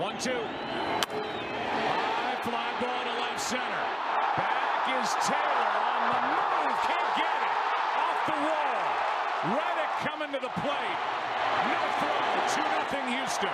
One, two. High fly ball to left center. Back is Taylor on the move. Can't get it. Off the wall. Reddick coming to the plate. No throw. 2 nothing Houston.